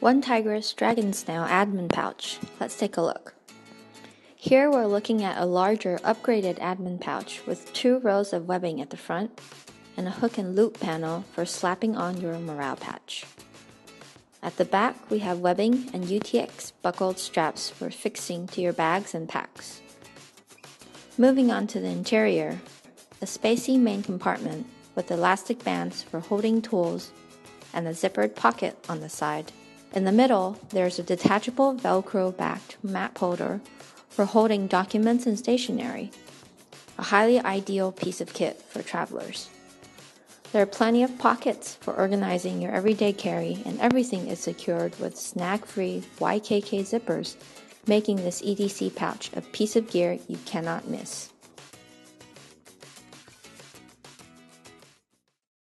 OneTigris Dragon Snail Admin Pouch. Let's take a look. Here we're looking at a larger upgraded admin pouch with two rows of webbing at the front and a hook and loop panel for slapping on your morale patch. At the back we have webbing and UTX buckled straps for fixing to your bags and packs. Moving on to the interior, a spacey main compartment with elastic bands for holding tools and a zippered pocket on the side. In the middle, there's a detachable Velcro backed map holder for holding documents and stationery, a highly ideal piece of kit for travelers. There are plenty of pockets for organizing your everyday carry, and everything is secured with snag free YKK zippers, making this EDC pouch a piece of gear you cannot miss.